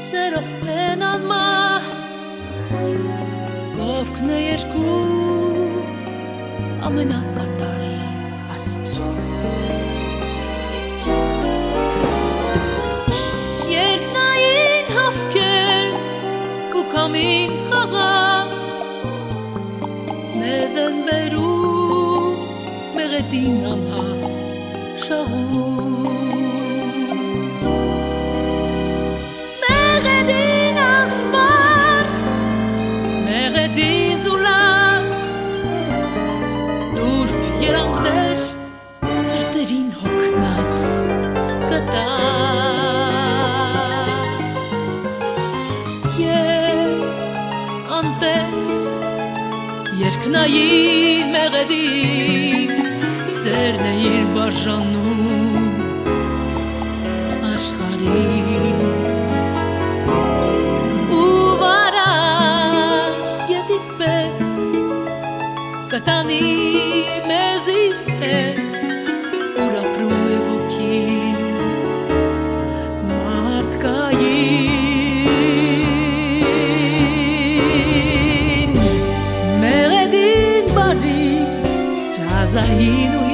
Սերով պենան մա Գովքն է երկու ամենակատար աստծու Երկնային հավքեր կուքամին խաղա Մեզ են բերում մեղետին անհաս երկնայի մեղեդին սերն է իր բաժանում աշխարհին ու վարա գետի պես կտանի casa e no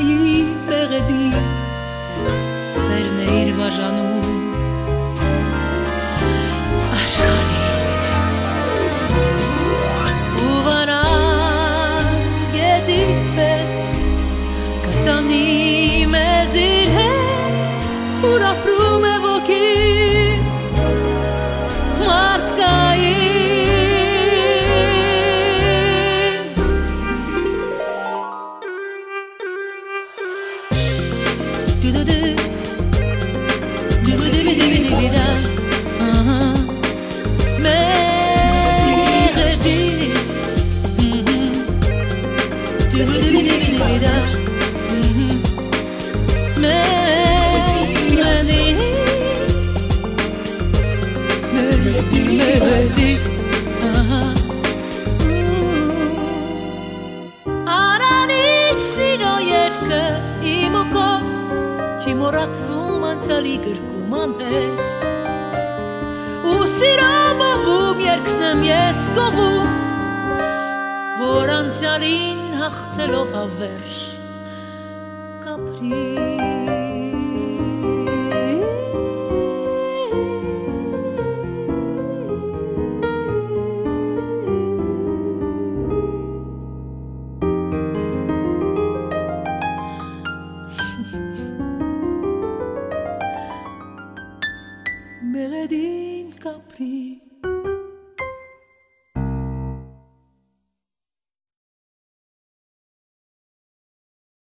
երկնայի մեղեդի սերն է իր բաժանում աշխարհի ու վարա գետի պես կտանի մեզ do do do չի մոռացվում անցյալի գրկում անհետ ու սիրո բովում երկնեմ ես կողում որ անցյալին հաղթելով հավերժ կապրի